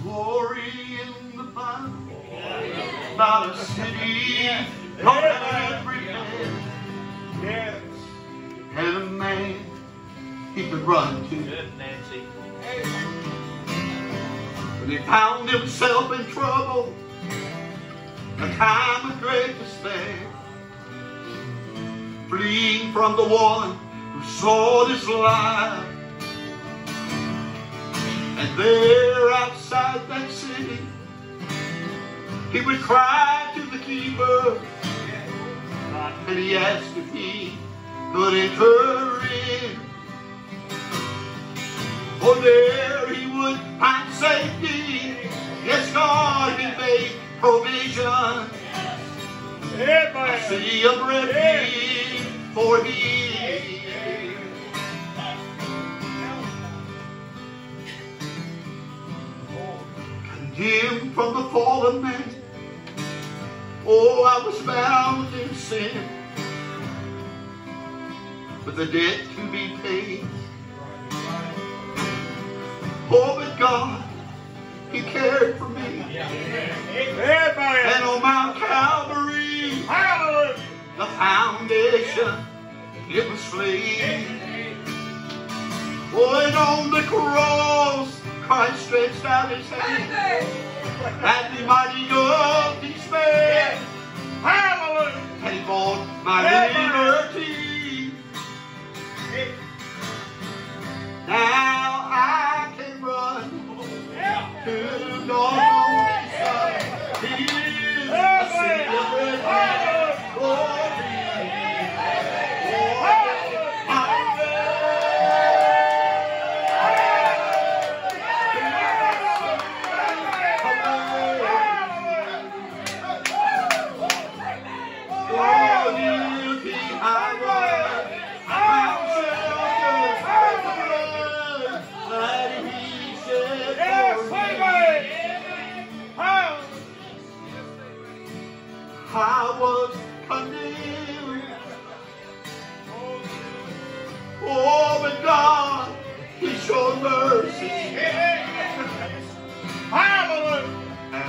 story in the Bible about a city called every man Yes. and a man he could run to. When he found himself in trouble, a time of great despair, fleeing from the one who sought his life. And there outside he would cry to the keeper, and he asked if he could in. For there he would find safety. Yes, God, he made provision. A Amen. city of refuge for he. Condemned from the fallen man. Oh, I was bound in sin. With a debt to be paid. Oh, but God, He cared for me. And on Mount Calvary, the foundation, it was laid. Oh, and on the cross, Christ stretched out His hand. And He mighty despair. Hallelujah. He bought my liberty. Now I can run to God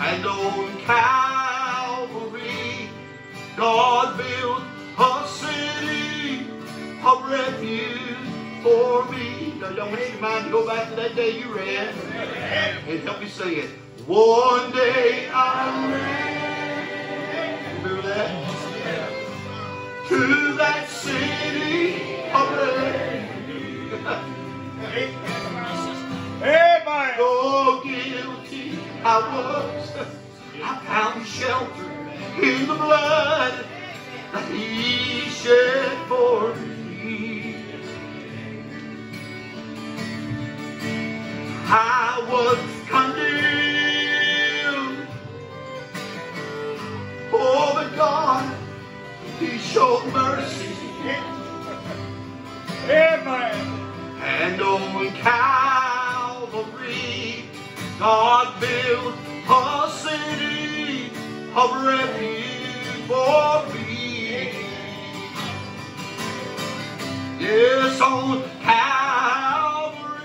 And on Calvary, God built a city of refuge for me. Now, don't want you mind to go back to that day you read and help me sing it. One day I ran. Remember that? To that city of refuge. Amen. Guilty I was. I found shelter in the blood that He shed for me. I was condemned. Oh, but God, He showed mercy. Amen. And on Calvary, God built a city of refuge for me. Yes, on Calvary,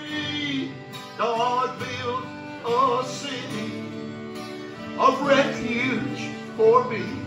God built a city of refuge for me.